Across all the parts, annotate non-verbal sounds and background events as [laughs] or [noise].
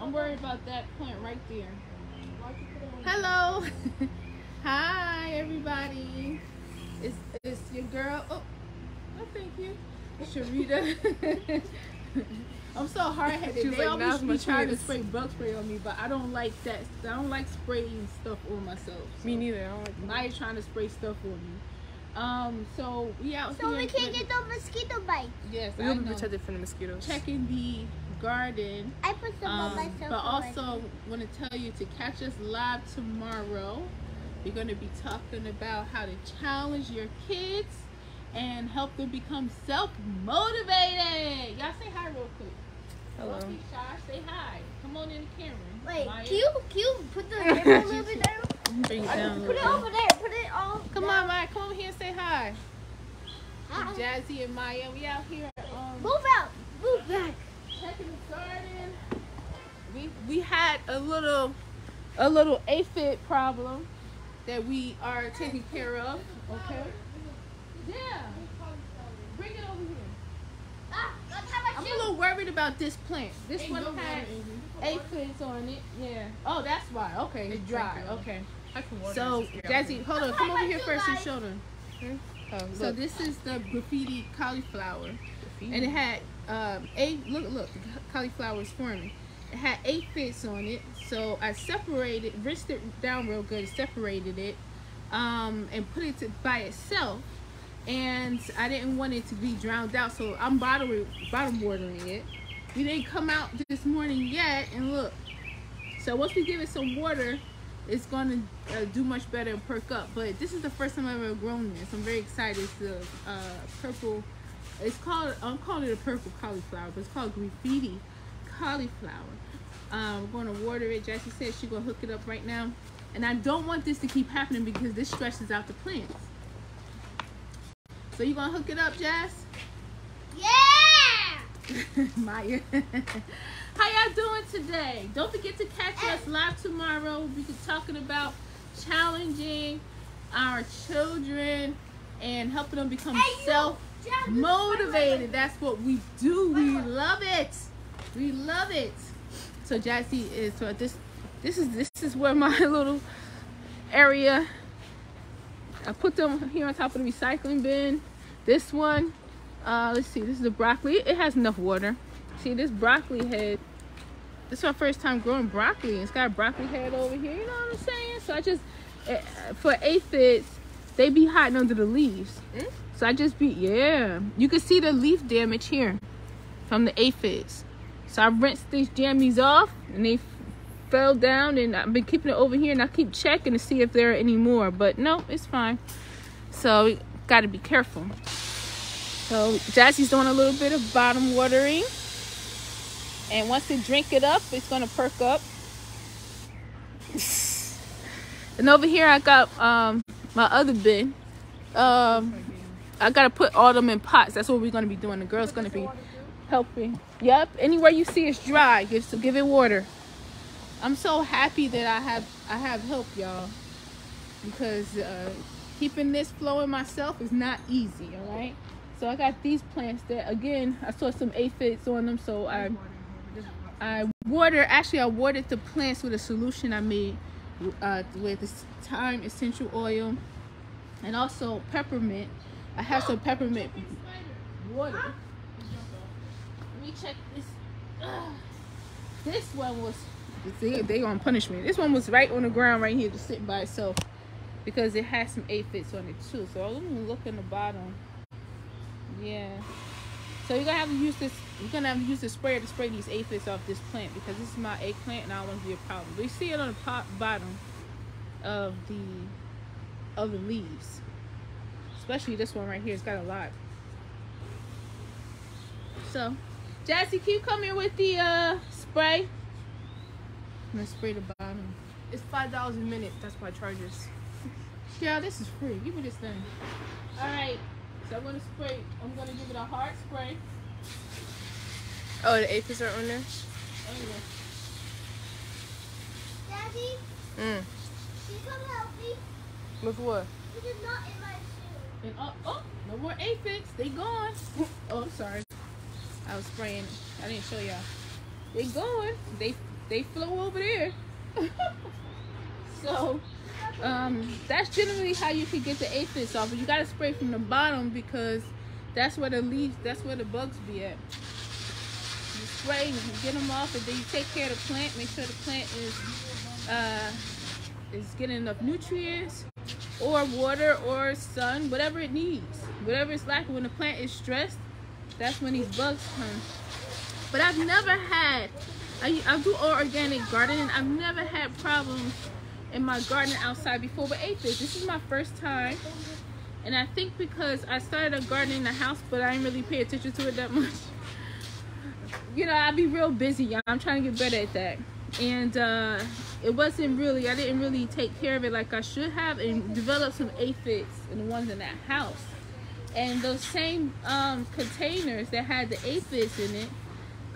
I'm worried about that plant right there. Hello. [laughs] Hi, everybody. It's, it's your girl. Oh, oh thank you. Sharita. [laughs] I'm so hard headed. They like, always be trying to spray bug spray on me, but I don't like that. I don't like spraying stuff on myself. So. Me neither. I don't like Maya's trying to spray stuff on me. Um, so we out So here. we can't get the mosquito bite. Yes, We I will be protected from the mosquitoes. Checking the garden. I put some on Um, myself. but also want to tell you to catch us live tomorrow. We're going to be talking about how to challenge your kids and help them become self-motivated. Y'all say hi real quick. Hello. Don't be shy. Say hi. Come on in the camera. Wait, Maya. can you, can you put the camera a little bit down? Bring it down Put it bit. over there. Put it all. Come down. on, Maya. Come over here and say hi. Hi. Jazzy and Maya, we out here. Um, Move out. Move back. checking the garden. We had a little a little aphid problem that we are taking care of. Okay. Yeah. Bring it over here. Ah, a I'm a little worried about this plant. This one had aphids on it. Yeah. Oh, that's why. Okay, it's dry. Okay. I can water So, Jazzy, hold on. Come over here first and show them. Oh, So this is the graffiti cauliflower. and it had um, eight. Look, look, the cauliflower is forming. Had aphids on it, so I separated, rinsed it down real good, separated it, um, and put it to, by itself. And I didn't want it to be drowned out, so I'm bottom bottom watering it. We didn't come out this morning yet, and look. So once we give it some water, it's gonna uh, do much better and perk up. But this is the first time I've ever grown this. I'm very excited. It's the uh, purple. It's called. I'm calling it a purple cauliflower, but it's called graffiti cauliflower. Um, we're gonna water it. Jessie said she's gonna hook it up right now, and I don't want this to keep happening because this stresses out the plants. So you gonna hook it up, Jess? Yeah. [laughs] Maya. [laughs] How y'all doing today? Don't forget to catch us live tomorrow. We'll be talking about challenging our children and helping them become self-motivated. That's what we do. We love it. We love it. So Jazzy is so this this is this is where my [laughs] little area I put them here on top of the recycling bin. This one, uh, let's see, this is the broccoli. It has enough water. See this broccoli head. This is my first time growing broccoli. It's got a broccoli head over here. You know what I'm saying? So I just eh, for aphids, they be hiding under the leaves. Mm? So I just be yeah. You can see the leaf damage here from the aphids. So I rinsed these jammies off and they fell down and I've been keeping it over here and I keep checking to see if there are any more. But no, it's fine. So we gotta be careful. So Jazzy's doing a little bit of bottom watering. And once they drink it up, it's gonna perk up. [laughs] And over here I got um my other bin. Um I gotta put all them in pots. That's what we're gonna be doing. The girl's gonna be helping. Yep. Anywhere you see it's dry, give so give it water. I'm so happy that I have I have help, y'all, because uh, keeping this flowing myself is not easy. All right. So I got these plants that again I saw some aphids on them, so I I water. Actually, I watered the plants with a solution I made uh, with this thyme essential oil and also peppermint. I have some peppermint water. Check this. Ugh. This one was. They, they gonna punish me. This one was right on the ground right here, just sitting by itself, because it has some aphids on it too. So let me look in the bottom. Yeah. So you're gonna have to use this. You're gonna have to use the sprayer to spray these aphids off this plant because this is my eggplant and I don't want to be a problem. We see it on the pot bottom of the of the leaves, especially this one right here. It's got a lot. So, Jazzy, can you come here with the uh, spray? I'm gonna spray the bottom. It's five dollars a minute. That's my charges. Yeah, this is free. Give me this thing. All right. So I'm gonna spray. I'm gonna give it a hard spray. Oh, the aphids are on there. Oh yeah. Daddy, Mm. can you come help me? With what? This is not in my shoe. And oh, oh, no more aphids. They gone. [laughs] Oh, I'm sorry. I was spraying. I didn't show y'all. they going. They they flow over there. [laughs] so um, that's generally how you can get the aphids off. But you gotta spray from the bottom because that's where the leaves, that's where the bugs be at. You spray, you get them off, and then you take care of the plant. Make sure the plant is uh, is getting enough nutrients or water or sun, whatever it needs, whatever it's lacking. When the plant is stressed, that's when these bugs come. But I've never had, I, I do all organic gardening. I've never had problems in my garden outside before with aphids. This is my first time. And I think because I started a garden in the house, but I didn't really pay attention to it that much. You know, I'd be real busy. I'm trying to get better at that. And uh, it wasn't really, I didn't really take care of it like I should have and developed some aphids and the ones in that house. And those same um, containers that had the aphids in it,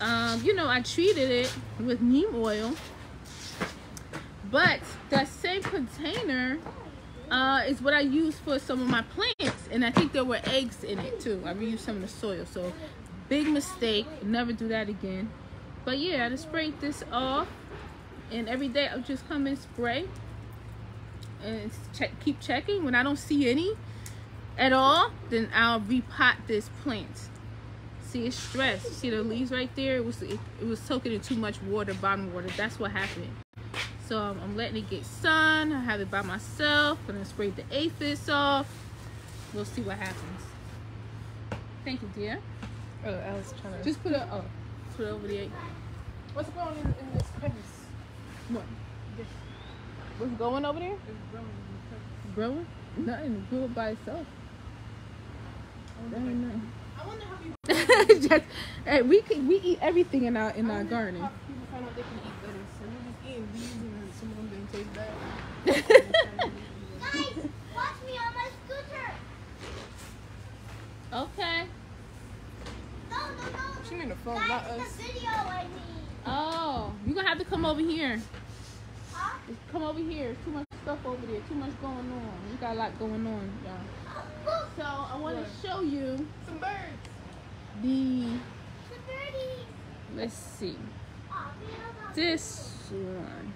um, you know, I treated it with neem oil. But that same container uh, is what I use for some of my plants. And I think there were eggs in it too. I reused some of the soil. So big mistake. Never do that again. But yeah, I just sprayed this off. And every day I'll just come and spray. And check, keep checking. When I don't see any at all, then I'll repot this plant. See, it's stressed. See the leaves right there? It was it, it was soaking in too much water, bottom water. That's what happened. So um, I'm letting it get sun. I have it by myself. I'm gonna spray the aphids off. We'll see what happens. Thank you, dear. Oh, I was trying to. Just put it oh, put it over the What's going on in, in this crevice? what? What's going over there? It's growing in the. Growing? Nothing. It grew it by itself. I That wonder, ain't if- nothing. I wonder how people, Just, hey, we can, we eat everything in our in I our wonder garden. how people find out they can eat lettuce. And we're just eating leaves and some of them didn't taste bad. Guys, watch me on my scooter. Okay. No, no, no. She need a phone, Guys, not it's us. a video I need. Oh, you're gonna have to come over here. Huh? Come over here. Too much stuff over there. Too much going on. You got a lot going on, y'all. Look, So I want to show you Some birds. the. the birdies. Let's see. Aw, we don't know. This one.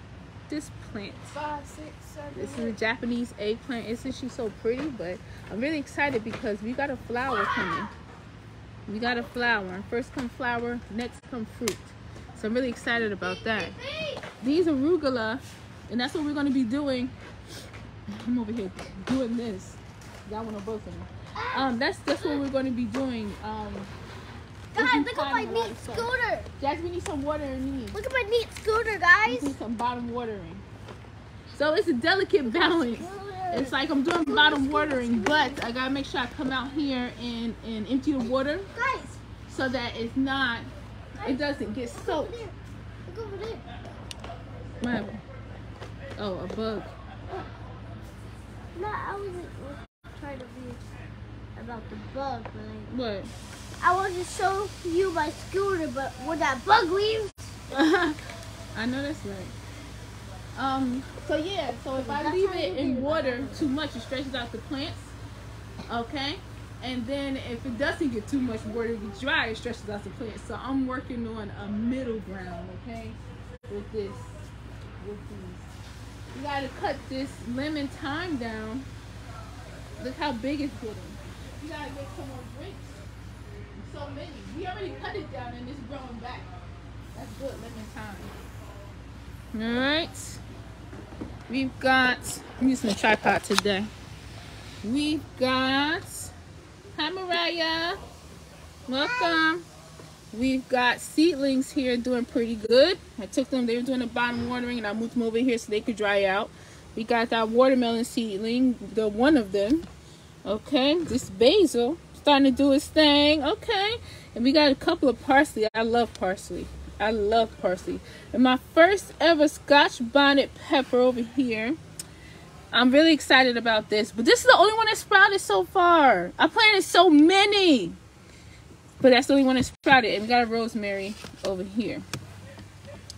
This plant. Five, six, seven. This is a Japanese eggplant. Isn't she so pretty? But I'm really excited because we got a flower ah! coming. We got a flower. First come flower, next come fruit. So I'm really excited about that. Hey, These arugula, and that's what we're going to be doing. I'm over here doing this. Y'all want to both of them. Um, that's that's what we're going to be doing. Um, guys, look at my planting a lot neat scooter. Jack, we need some water in these. Look at my neat scooter, We guys. need some bottom watering. So it's a delicate balance. It's like I'm doing bottom watering, but I gotta make sure I come out here and, and empty the water Guys, so that it's not, it doesn't get soaked. Look over there. What happened? Oh, a bug. No, I wasn't trying to be about the bug, but What? I, wanted to show you my scooter, but when that bug leaves, [laughs] I know that's right. Um. So yeah. So if I leave it in water too much, it stretches out the plants. Okay. And then if it doesn't get too much water, it gets dry, it stretches out the plants. So I'm working on a middle ground. Okay. With this. With these. You gotta cut this lemon thyme down. Look how big it's getting. You gotta some more drinks. So many. We already cut it down and it's growing back. That's good lemon thyme. All right. We've got, I'm using a tripod today. We've got, hi Mariah. Welcome. We've got seedlings here doing pretty good. I took them, they were doing the bottom watering and I moved them over here so they could dry out. We got that watermelon seedling, the one of them. Okay, this basil starting to do its thing. Okay, and we got a couple of parsley. I love parsley. I love parsley. And my first ever Scotch bonnet pepper over here. I'm really excited about this, but this is the only one that sprouted so far. I planted so many, but that's the only one that sprouted. And we got a rosemary over here.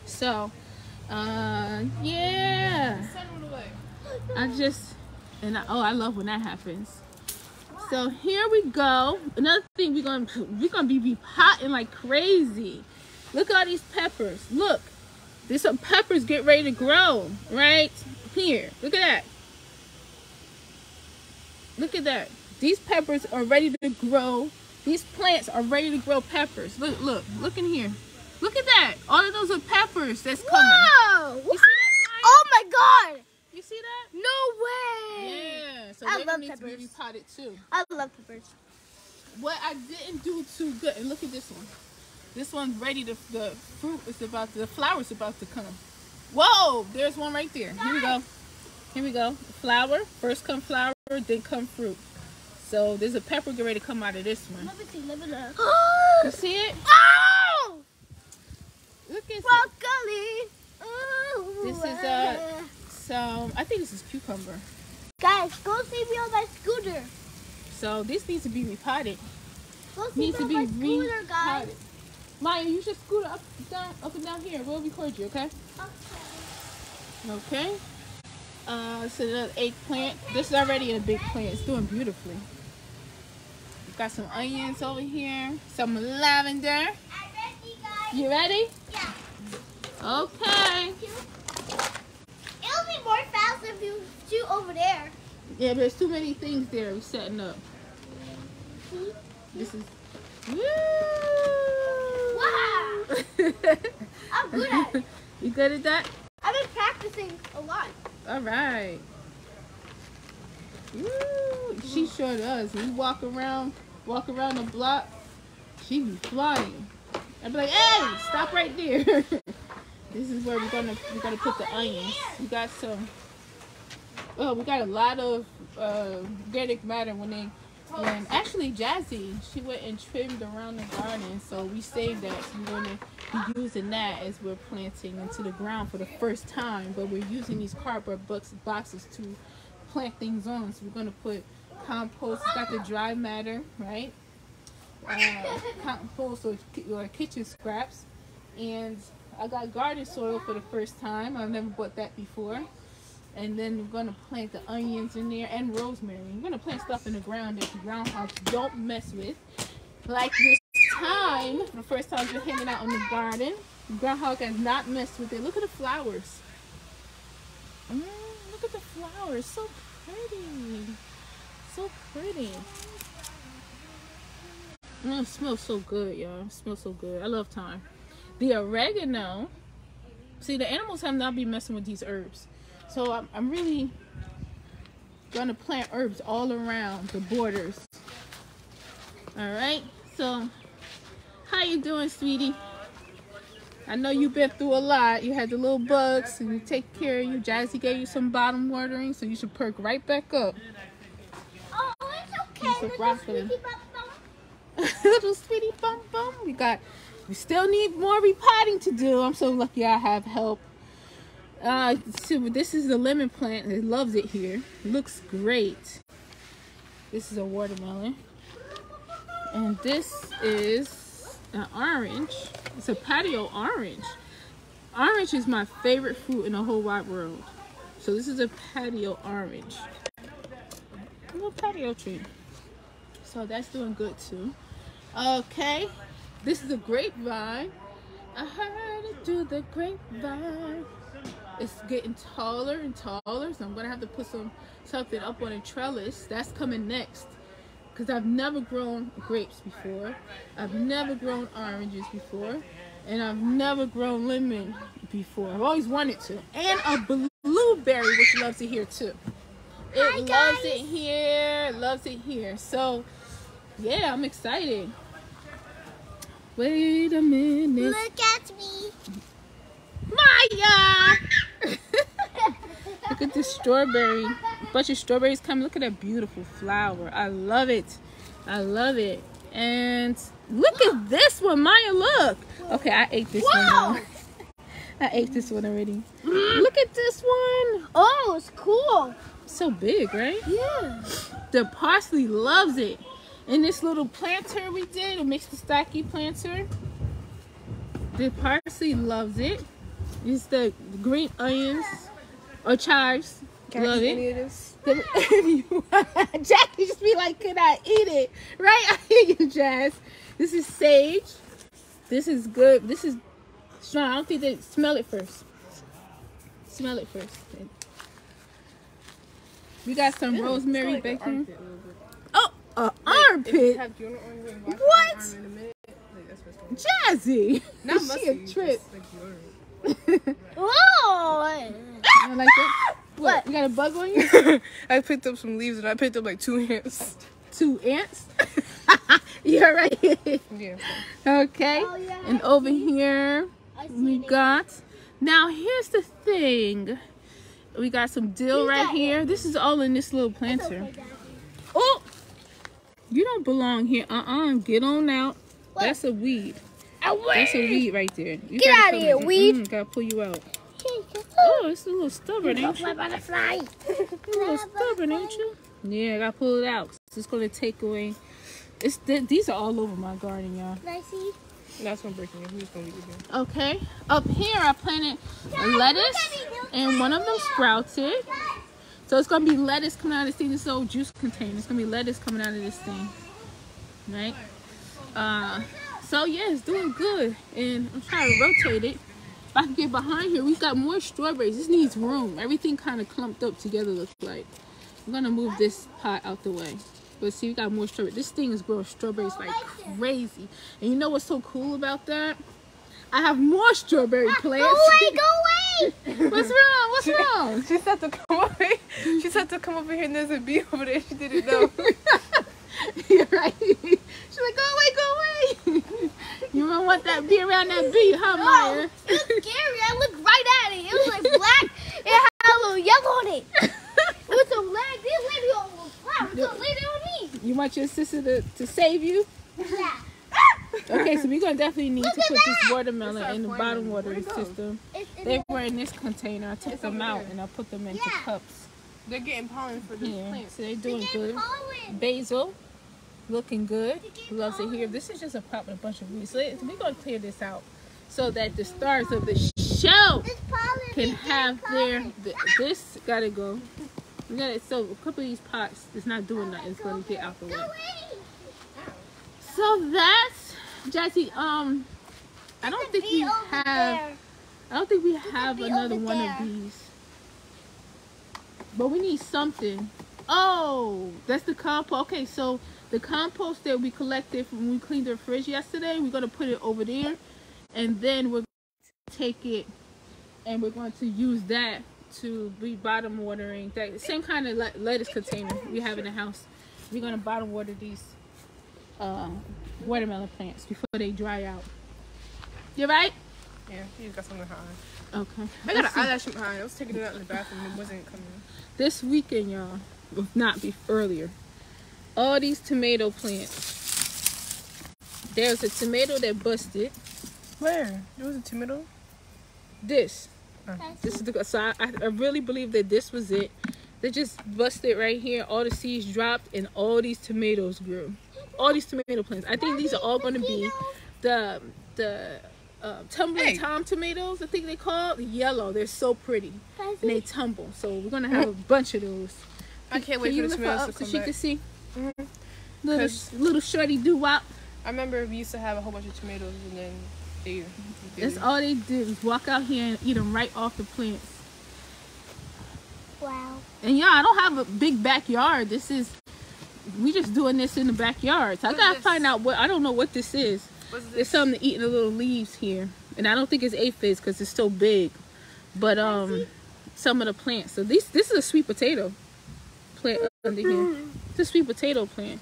So, uh, yeah. Sun went away. I just and I, oh, I love when that happens. So here we go. Another thing we're gonna we're gonna be repotting like crazy. Look at all these peppers. Look. There's some peppers get ready to grow. Right? Here. Look at that. Look at that. These peppers are ready to grow. These plants are ready to grow peppers. Look, look, look in here. Look at that. All of those are peppers that's coming. Whoa! You see that, Oh my god! You see that? No way! Yeah. So I love need to peppers. be repotted too. I love peppers. What I didn't do too good, and look at this one. This one's ready to, the fruit is about to, the flower's about to come. Whoa, there's one right there. Here we go. Here we go. Flower, first come flower, then come fruit. So there's a pepper getting ready to come out of this one. Let me see. Let me look. You see it? Oh! Look at Broccoli. Ooh, This is, uh, some, I think this is cucumber. Guys, go see me on my scooter. So this needs to be repotted. Go see Needs me to on be my scooter, guys. repotted. Maya, you should scoot up, down, up and down here. We'll record you, okay? Okay. Uh, it's another eggplant. This is already a big plant. It's doing beautifully. We've got some onions over here. Some lavender. I'm ready, guys. You ready? Yeah. Okay. More fast if you shoot over there. Yeah, there's too many things there we're setting up. See? This is. Wow. I'm good at it. [laughs] You good at that? I've been practicing a lot. All right. Woo, she sure does. We walk around, walk around the block. She be flying. I'd be like, hey, stop right there. [laughs] this is where we're gonna we're gonna put the onions. We got some. Oh, we got a lot of uh, organic matter when they. When actually Jazzy, she went and trimmed around the garden, so we saved that. So we're gonna be using that as we're planting into the ground for the first time. But we're using these cardboard box, boxes to plant things on. So we're gonna put compost. It's got the dry matter, right? Uh, compost or, or kitchen scraps, and I got garden soil for the first time. I've never bought that before. And then we're gonna plant the onions in there and rosemary. We're gonna plant stuff in the ground that the groundhogs don't mess with. Like this time, the first time we're hanging out in the garden, the groundhog has not messed with it. Look at the flowers. Mm, look at the flowers, so pretty, so pretty. Mm, it smells so good, y'all. It smells so good. I love thyme. The oregano. See, the animals have not been messing with these herbs. So I'm, I'm really gonna plant herbs all around the borders. All right. So, how you doing, sweetie? I know you've been through a lot. You had the little bugs, and you take care of you. Jazzy gave you some bottom watering, so you should perk right back up. Oh, it's okay. little sweetie bum bum. [laughs] little sweetie bum bum. We got. We still need more repotting to do. I'm so lucky I have help. Uh, so this is the lemon plant. It loves it here. Looks great. This is a watermelon. And this is an orange. It's a patio orange. Orange is my favorite fruit in the whole wide world. So this is a patio orange. A little patio tree. So that's doing good too. Okay. This is a grapevine. I heard it through the grapevine. It's getting taller and taller, so I'm gonna have to put some something up on a trellis. That's coming next. Cause I've never grown grapes before. I've never grown oranges before. And I've never grown lemon before. I've always wanted to. And a blueberry, which loves it here too. It Hi, loves it here. Loves it here. So yeah, I'm excited. Wait a minute. Look at me. Maya! [laughs] Look at this strawberry. A Bunch of strawberries coming. Look at that beautiful flower. I love it. I love it. And look at this one, Maya. Look. Okay, I ate this one. Wow. now. [laughs] I ate this one already. Mm. Look at this one. Oh, it's cool. So big, right? Yeah. The parsley loves it. And this little planter we did, a mixed stocky planter. The parsley loves it. It's the green onions or chives. Love it. Any of this? [laughs] Jackie just be like, could I eat it? Right? [laughs] I hear you, Jazz. This is sage. This is good. This is strong. I don't think they smell it first. Smell it first. We got some rosemary bacon. Armpit a little bit. Oh, a If you armpit. have you ain't What? your arm in a minute. Like, that's what's going on. Jazzy. Not Is musty, she a just trip? like deodorant. Whoa! You [laughs] like that? [laughs] What? You got a bug on you? [laughs] I picked up some leaves and I picked up like two ants. Two ants? You're right. Yeah. okay. Oh, yeah. And over here we seen it. got. Now here's the thing. We got some dill You right here. it. This is all in this little planter. okay, Oh, you don't belong here. Uh-uh. Get on out. What? That's a weed. That's a weed right there. You Get out of outta come here, in. weed. Mm, gotta pull you out. [laughs] Oh, it's a little stubborn, ain't My you? butterfly. [laughs] A little stubborn, ain't you? Yeah, I gotta pull it out. It's gonna take away. It's th- these are all over my garden, y'all. Can I see? That's gonna break me. Who's gonna leave it? Okay. Up here, I planted lettuce, and one of them sprouted. So it's gonna be lettuce coming out of this thing. This little juice container. It's gonna be lettuce coming out of this thing, right? Uh, so yeah, it's doing good, and I'm trying to rotate it. If I can get behind here, we've got more strawberries. This needs room. Everything kind of clumped up together. Looks like. I'm gonna move this pot out the way. But see, we got more strawberries. This thing is growing strawberries like crazy. And you know what's so cool about that? I have more strawberry plants. Go away! Go away! What's wrong? What's wrong? She said to come over here. She said to come over here and there's a bee over there. She didn't know. [laughs] You're right. She's like, go away, go away. you don't want that bee around that bee, huh, No, Maya? it was scary. I looked right at it. It was like black. It had a little yellow on it. It was a leg. This lady on was black. It a lady on me. You want your sister to, to save you? Yeah. Okay, so we're gonna definitely need Look to at put this watermelon in the bottom flaming. watering Where'd system. It's They the- were in this container. I took It's them out there. and I put them into Yeah. cups. They're getting pollen for the Yeah, plants. so they're They doing good. pollen. Basil, looking good. Loves it here. This is just a pot with a bunch of weeds. So we're gonna clear this out so that the stars of the show can have their th- this gotta go. We got it. So a couple of these pots is not doing nothing. It's gonna get out the way. So that's Jazzy. Um, I don't think we have. I don't think we have another one there. of these. But we need something. Oh, that's the compost. Okay, so the compost that we collected from when we cleaned the fridge yesterday, we're gonna put it over there, and then we're gonna take it and we're going to use that to be bottom watering. That same kind of le- lettuce container we have in the house. We're gonna bottom water these uh, watermelon plants before they dry out. You right? Yeah, just got something high. Okay. I got Let's an eyelash behind. I was taking it out in the bathroom and it wasn't coming. this weekend, y'all, if not be earlier, all these tomato plants. There's a tomato that busted. Where? There was a tomato. This, Can this is the so I, I really believe that this was it. They just busted right here. All the seeds dropped, and all these tomatoes grew. All these tomato plants. I think these are all going to be the the uh, tumbling Hey. tom tomatoes. I think they call it yellow. They're so pretty, Can and they tumble. So we're gonna have a [laughs] bunch of those. I can't wait Can you for the lift her tomatoes up to so come she can see? Mhm. Little 'Cause- little shorty doo wop. I remember we used to have a whole bunch of tomatoes and then they. they That's all they did was walk out here and eat them right off the plants. Wow. And yeah, I don't have a big backyard. This is we just doing this in the backyard. So I gotta this? find out what I don't know what this is. There's something to eat in the little leaves here, and I don't think it's aphids because it's so big. But um, some of the plants. So this this is a sweet potato plant under here. It's a sweet potato plant.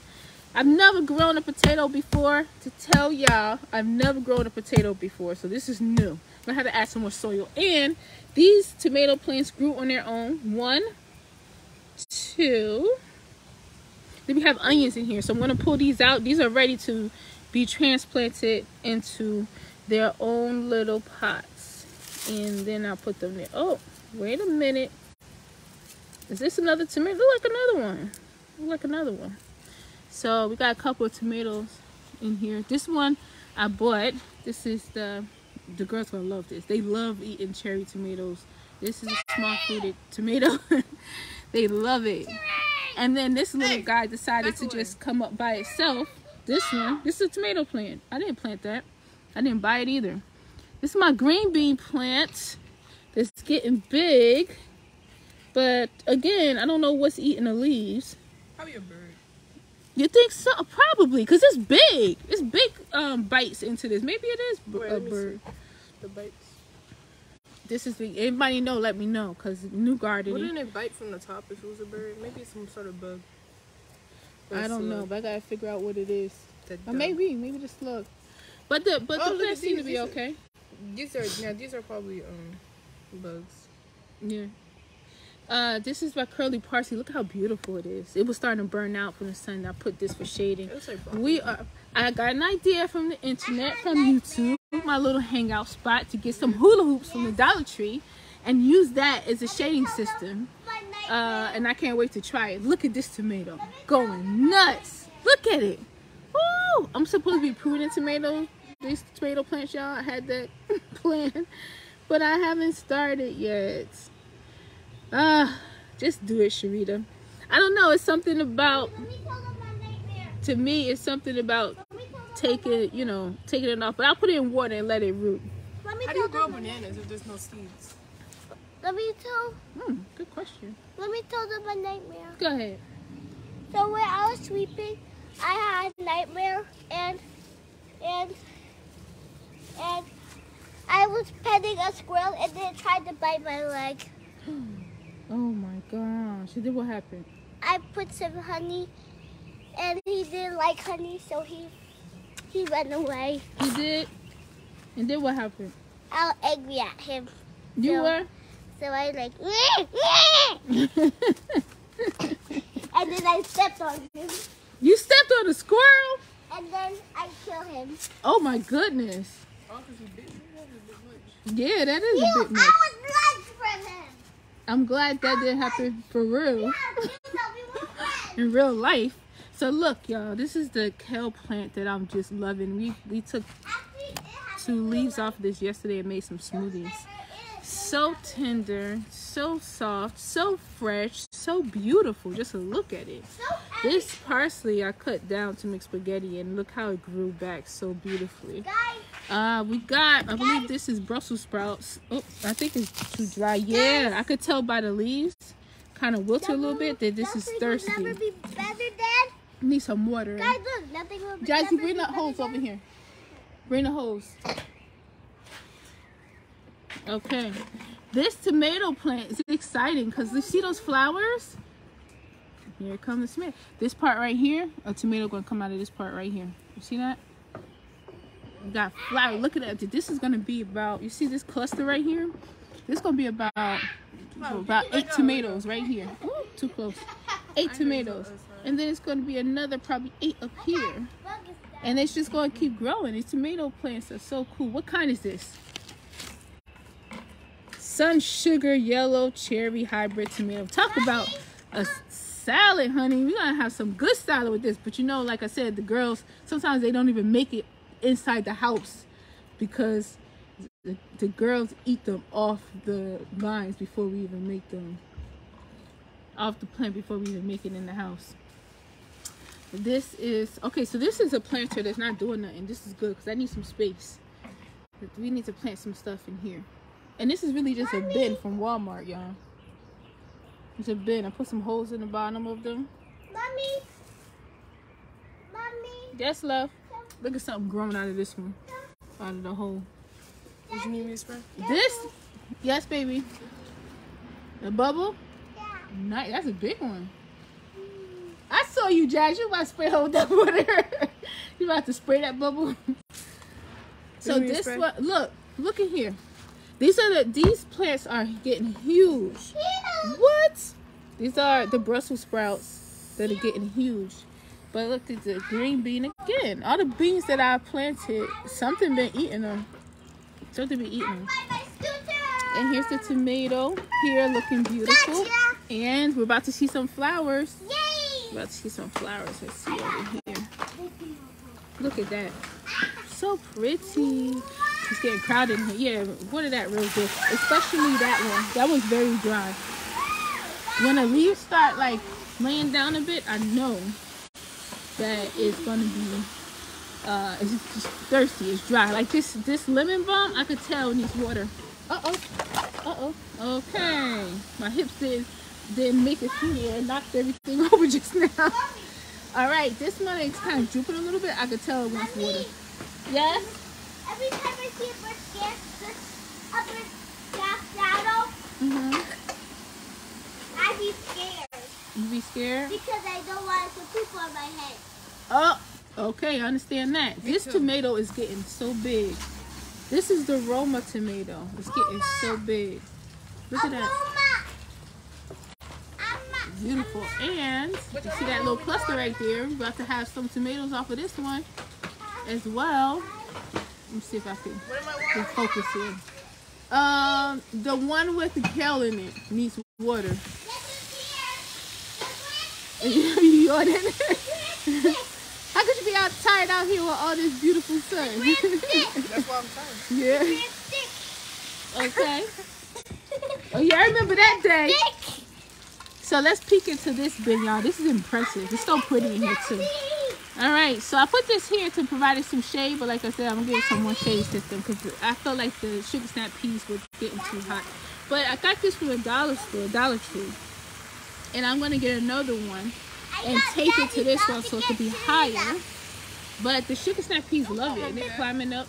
I've never grown a potato before. To tell y'all, I've never grown a potato before, so this is new. I'm gonna have to add some more soil. And these tomato plants grew on their own. One, two. Then we have onions in here, so I'm gonna pull these out. These are ready to be transplanted into their own little pots, and then I'll put them there. Oh, wait a minute. Is this another tomato? Look like another one. Look like another one. So we got a couple of tomatoes in here. This one I bought. This is the the girls gonna love this. They love eating cherry tomatoes. This is a small fruited tomato. [laughs] they love it. And then this little guy decided to just come up by itself. This one, this is a tomato plant. I didn't plant that. I didn't buy it either. This is my green bean plant that's getting big. But again, I don't know what's eating the leaves. Probably a bird. You think so? Probably, because it's big. It's big um, bites into this. Maybe it is Wait, a bird. The bites. This is the, anybody know, let me know, because new gardening. Wouldn't it bite from the top if it was a bird? Maybe some sort of bug. Or I don't slug. know, but I gotta figure out what it is. Or maybe, maybe the slug. But the but Oh, the look plants seem to these. be These are- okay. These are yeah. These are probably um bugs. Yeah. Uh, this is my curly parsley. Look how beautiful it is. It was starting to burn out from the sun. I put this for shading. Like. We are. I got an idea from the internet, from YouTube, my little hangout spot to get some hula hoops from the Dollar Tree, and use that as a shading system. Uh, and I can't wait to try it. Look at this tomato, going nuts. Look at it. Woo! I'm supposed to be pruning tomato, these tomato plants, y'all. I had that [laughs] plan, but I haven't started yet. Ah, just do it, Sharita. I don't know. It's something about to me. It's something about taking, you know, taking it off. But I'll put it in water and let it root. Let me How do you grow bananas if there's no seeds? Let me tell. Hmm, good question. Let me tell them a nightmare. Go ahead. So when I was sleeping, I had a nightmare, and and and I was petting a squirrel, and then it tried to bite my leg. [gasps] Oh my gosh. And then what happened? I put some honey, and he didn't like honey, so he he ran away. He did. And then what happened? I was angry at him, You No. were. So I was like, and then I stepped on him, you stepped on a squirrel. and then I killed him. Oh my goodness. Oh, 'cause he bit me. That was a bit much. Yeah, that is You, a I bit much. was blood from him. I'm glad that oh didn't happen for real. Yeah, we were [laughs] friends. in real life. So look, y'all, this is the kale plant that I'm just loving. We we took two leaves off of this yesterday and made some smoothies. So tender, so soft, so fresh, so beautiful. Just to look at it. This parsley I cut down to make spaghetti and look how it grew back so beautifully. guys, Uh, we got, I believe this is Brussels sprouts. Oh, I think it's too dry. Yeah, I could tell by the leaves. Kind of wilted a little bit that this is thirsty. Never be better. Need some water. Guys, look, nothing will be Jazzy, bring that hose over here. Bring the hose. Okay. This tomato plant is exciting because you see those flowers? Here comes the tomato. This part right here, a tomato gonna come out of this part right here. You see that? Got flower. Look at that. This is gonna be about. You see this cluster right here? This gonna be about about eight tomatoes right here. Ooh, too close. Eight tomatoes, and then it's gonna be another probably eight up here. And it's just going to keep growing. These tomato plants are so cool. What kind is this? Sun Sugar Yellow Cherry Hybrid Tomato. Talk about a salad, honey. We're to have some good salad with this. But you know, like I said, the girls, sometimes they don't even make it inside the house because the, the girls eat them off the vines before we even make them. Off the plant before we even make it in the house. This is okay. So this is a planter that's not doing nothing. This is good because I need some space. We need to plant some stuff in here. And this is really just a bin from Walmart, y'all. It's a bin. I put some holes in the bottom of them. Mommy. Mommy. Yes, love. Look at something growing out of this one. Out of the hole. Did you need me to spray? This, yes, baby. The bubble. Yeah. Nice. That's a big one. I saw you, Jazz. You about to spray hold that water. [laughs] you about to spray that bubble. so You need to this one, look, look in here. These are the these plants are getting huge. What? These are the Brussels sprouts that are getting huge. But look at the green bean again. All the beans that I planted, something been eating them. Something been eating them. Bye, my scooter. And here's the tomato here looking beautiful. And we're about to see some flowers. Yay. We're about to see some flowers. Let's see over here. Look at that. So pretty. It's getting crowded in here. Yeah, water that real good. Especially that one. That one's very dry. When the leaves start like laying down a bit, I know that it's gonna be uh, it's just thirsty. It's dry. Like this, this lemon balm, I could tell needs water. Uh oh. Uh oh. Okay. My hips did didn't make it through there. Knocked everything [laughs] over just now. All right. This one is kind of drooping a little bit. I could tell it wants water. Yes. Every time I see a bird gas, this upper gas shadow, Mhm. I be scared You be scared? because I don't want it to poop on my head. Oh, okay, I understand that. Me this too. tomato is getting so big. This is the Roma tomato. It's getting so big. Look at that. Aroma. Aroma. Beautiful. And you see that little cluster right there? We're about to have some tomatoes off of this one as well. Let me see if I can What am I can watching? focus here. Um, the one with the kale in it needs water. [laughs] you yawning? How could you be out tired out here with all this beautiful sun? [laughs] That's why I'm tired. yeah. Okay. [laughs] Oh yeah, I remember that day. So let's peek into this bin, y'all. This is impressive. It's so pretty in here too. All right, so I put this here to provide it some shade, but like I said, I'm gonna give some more shade system because I felt like the sugar snap peas were getting too hot. But I got this from a dollar store, Dollar Tree, and I'm gonna get another one and take it to this one so it could be higher. But the sugar snap peas love it. They're climbing up.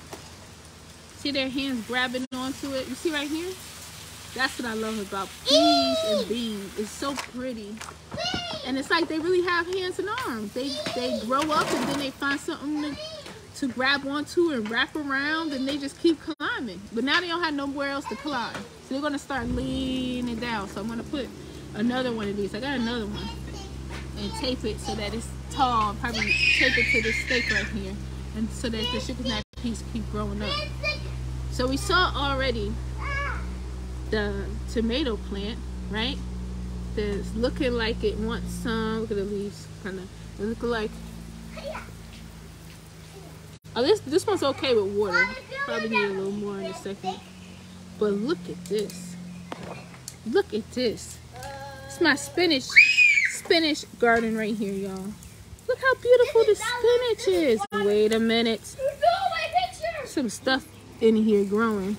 See their hands grabbing onto it. You see right here? That's what I love about peas and beans. It's so pretty. And it's like they really have hands and arms. They they grow up and then they find something to, to grab onto and wrap around and they just keep climbing. But now they don't have nowhere else to climb. So they're gonna start leaning down. So I'm gonna put another one of these. I got another one. And tape it so that it's tall. Probably tape it to this stake right here. And so that the sugar snap piece keep growing up. So we saw already the tomato plant, right? That's looking like it wants some. Look at the leaves, kind of. It look like. Oh, this this one's okay with water. Probably need a little more in a second. But look at this. Look at this. It's my spinach spinach garden right here, y'all. Look how beautiful the spinach is. Wait a minute. Some stuff in here growing.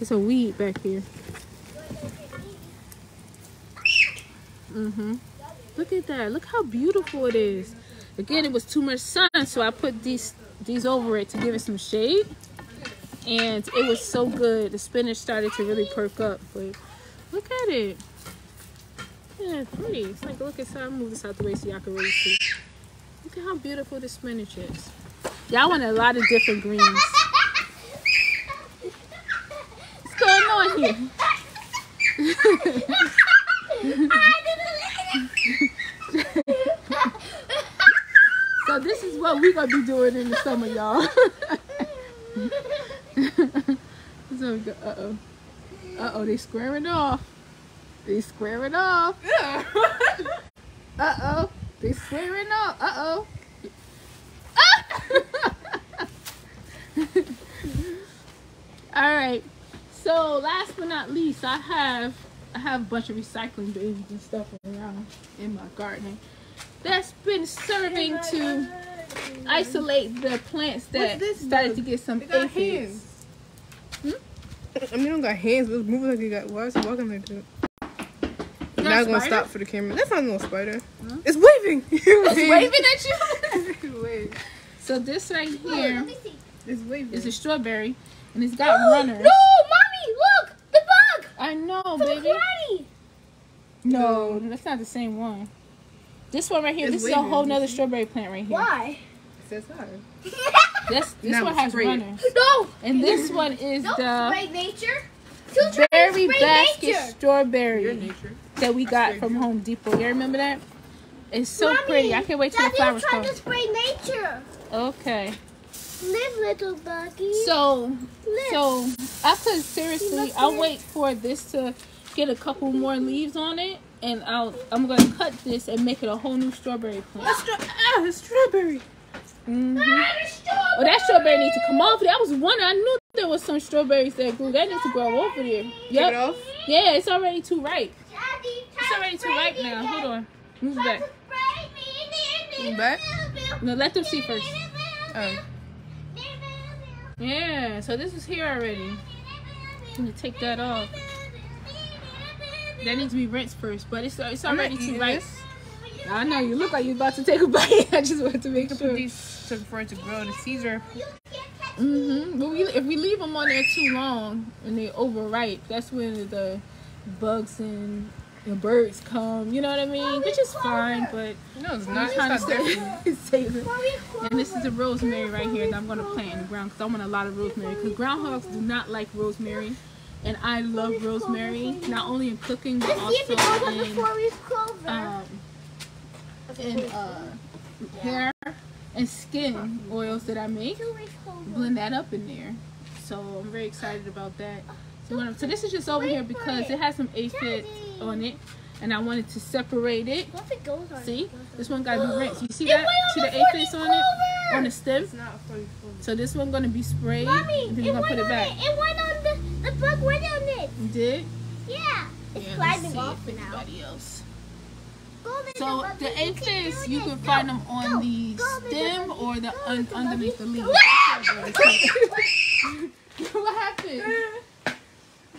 It's a weed back here. Mm-hmm. Look at that. Look how beautiful it is. Again, it was too much sun, so I put these these over it to give it some shade. And it was so good. The spinach started to really perk up. But look at it. Yeah, pretty. It's like look inside. I'll move this out the way so y'all can really see. Look at how beautiful the spinach is. Y'all want a lot of different greens. What's going on here? [laughs] So this is what we're gonna be doing in the summer, y'all. [laughs] so we go, uh oh. Uh oh, they squaring off. They squaring off. [laughs] Uh oh. They squaring off. Uh oh. [laughs] All right. So last but not least, I have have a bunch of recycling bins and stuff around in my garden that's been serving to isolate the plants that this, started though? to get some It got aphids. hands. Hmm? I mean, it don't got hands, but it's moving like it got. Why is it walking like that? I'm not gonna spider? stop for the camera. That's not no spider. Huh? It's waving. [laughs] It's waving at you. [laughs] it's waving. so this right here It's waving. is a strawberry, and it's got runners. No, mommy, look, the bug. I know, The baby. karate. No, that's not the same one. This one right here, It's this is a whole nother strawberry plant right here. Why? It says hi. [laughs] This this Now one has spray runners, [laughs] No. and this one is Don't the spray nature. Still berry spray basket nature. Strawberry nature. that we got from you. Home Depot. You remember that? It's so Mommy, pretty. I can't wait till the Daddy, flowers I'm come. trying to spray nature. Okay. Live, little buggy. So Live. so I could seriously, I'll good. wait for this to get a couple more leaves on it and I'll I'm gonna cut this and make it a whole new strawberry plant. Ah, it's strawberry. hmm Ah, strawberry. Oh, that strawberry needs to come off. That was one. I knew there was some strawberries that grew. That needs to grow over there. Take it off. Yeah, it's already too ripe. Daddy, It's already too ripe now. again. Hold on. Move back. to. Move back? No, let them see first. Oh. Yeah, so this is here already. I'm gonna take that off. That needs to be rinsed first, but it's it's already too ripe. I know you look like you're about to take a bite. [laughs] I just wanted to make sure. these to, for it to grow. The seeds are Mm-hmm. But we, if we leave them on there too long and they overripe, that's when the bugs and the birds come. You know what I mean? Which is fine, but no, it's I'm not. It's not to there. save, save it. And this is the rosemary right here that I'm gonna plant in the ground because I want a lot of rosemary. Because groundhogs do not like rosemary, and I love rosemary not only in cooking but Let's see if it goes also in um, in uh, hair and skin oils that I make. Blend that up in there. So I'm very excited about that. So, so this is just over here because it has some aphids on it, and I wanted to separate it. What if it goes on? See, it goes on- this one got to be rinsed. You see that? went See the the aphids on it on the stem. It's not for. So this one gonna be sprayed, Mommy, and then it you're went gonna put it on back. it. It went on the, the bug went on it. You did? Yeah. It's Yeah, let's climbing see off if now. anybody else. So buggy, the you can aphids, you can Go, find them on go, the stem buggy. or the Go, un- underneath the buggy. leaves. [laughs] [laughs] what happened? [laughs]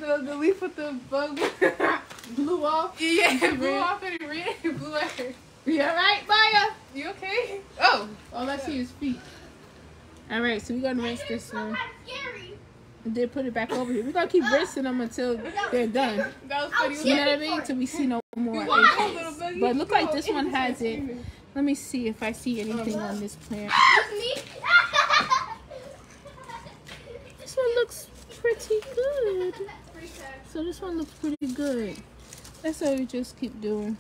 The, the leaf with the bug. [laughs] Blew off. [laughs] yeah, it blew Red. off and it ran. It blew out. [laughs] You alright, Maya? You okay? Oh. All I see is feet. All right, so we're gonna rinse this one and then put it back over here. We're gonna keep rinsing them until they're done. That was funny. You know what I mean? Until we see no more. Go, little aphids. But look like this one has it. Let me see if I see anything on this plant. This one looks pretty good. So this one looks pretty good. That's what we just keep doing.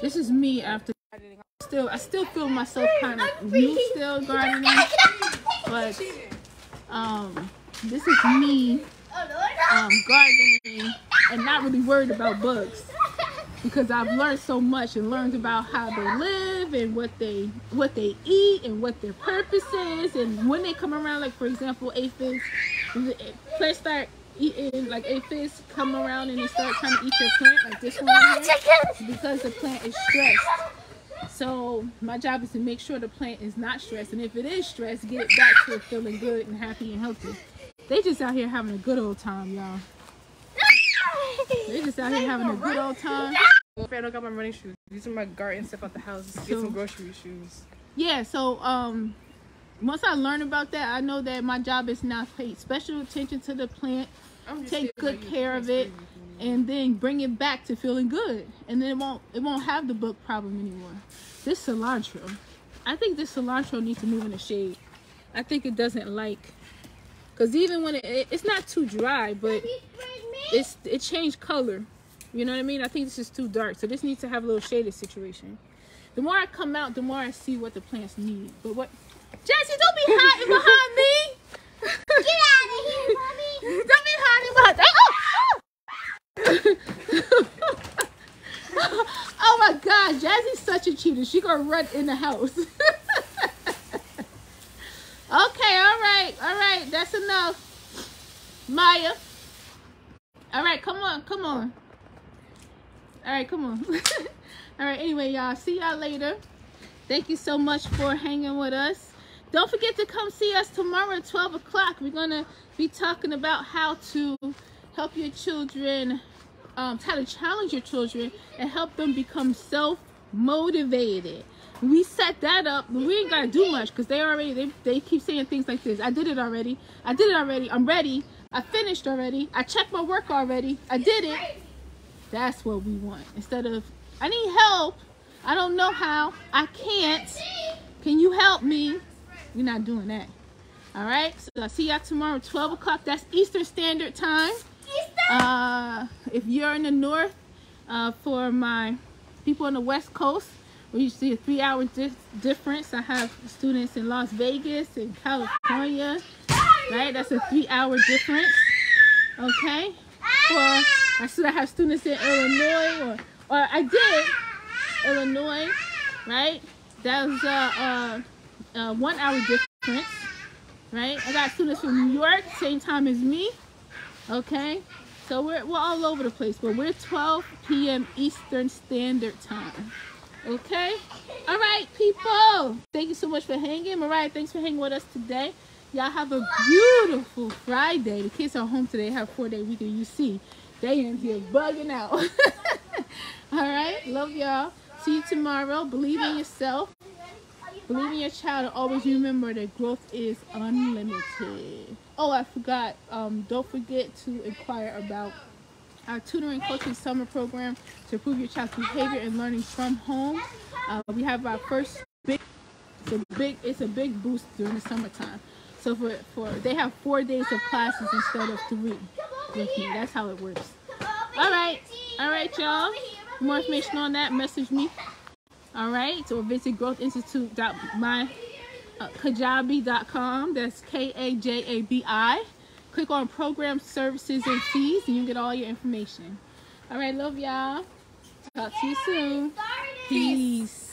This is me after gardening. Still, I still feel myself kind of new still gardening, but um, this is me um, gardening and not really worried about bugs because I've learned so much and learned about how they live and what they what they eat and what their purpose is and when they come around like for example aphids plants start eating like aphids come around and they start trying to eat your plant like this one here, because the plant is stressed. So my job is to make sure the plant is not stressed and if it is stressed get it back to feeling good and happy and healthy. They just out here having a good old time y'all. They just out here having a good old time. I don't got my running shoes, these are my garden stuff out the house. Get So- some grocery shoes. Yeah, so um once I learn about that, I know that my job is now pay special attention to the plant, take good care of it, and then bring it back to feeling good. And then it won't it won't have the bug problem anymore. This cilantro. I think this cilantro needs to move in the shade. I think it doesn't like cuz even when it, it it's not too dry, but it's it changed color. You know what I mean? I think this is too dark. So this needs to have a little shaded situation. The more I come out, the more I see what the plants need. But what Jesse, don't be hiding behind me. Get out of here, mommy. [laughs] Don't be hiding behind. Oh, [laughs] oh my God, Jazzy's such a cheater. She gonna run in the house. [laughs] okay, all right, all right. That's enough, Maya. All right, come on, come on. All right, come on. all right. Anyway, y'all. See y'all later. Thank you so much for hanging with us. Don't forget to come see us tomorrow at 12 o'clock. We're going to be talking about how to help your children, um, how to challenge your children and help them become self motivated. We set that up, but we ain't got to do much because they already, they, they keep saying things like this. I did it already. I did it already. I'm ready. I finished already. I checked my work already. I did it. That's what we want. Instead of, I need help. I don't know how. I can't. Can you help me? We're not doing that. All right. So I'll see y'all tomorrow, 12 o'clock. That's Eastern Standard Time. Uh, if you're in the north, uh, for my people on the West Coast, we see a three-hour di- difference. I have students in Las Vegas and California. Right. That's a three-hour difference. Okay. For I still have students in Illinois, or or I did Illinois, right? That was a, a, a one hour difference, right? I got students from New York, same time as me, okay? So we're, we're all over the place, but we're 12 p.m. Eastern Standard Time, okay? All right, people. Thank you so much for hanging. Mariah, thanks for hanging with us today. Y'all have a beautiful Friday. The kids are home today. Have four day weekend. You see, they in here bugging out. [laughs] All right. Love y'all. See you tomorrow. Believe in yourself. Believe in your child and always remember that growth is unlimited. Oh, I forgot. Um, don't forget to inquire about our tutoring coaching summer program to improve your child's behavior and learning from home. Uh, we have our first big, it's a big, it's a big boost during the summertime. So for for they have four days of classes instead of three. That's how it works. All right, all right, y'all. More information on that, message me. All right, so visit growthinstitute.mykajabi.com. Uh, that's K A J A B I. Click on program services and fees, and you get all your information. All right, love y'all. Talk to you soon. Peace.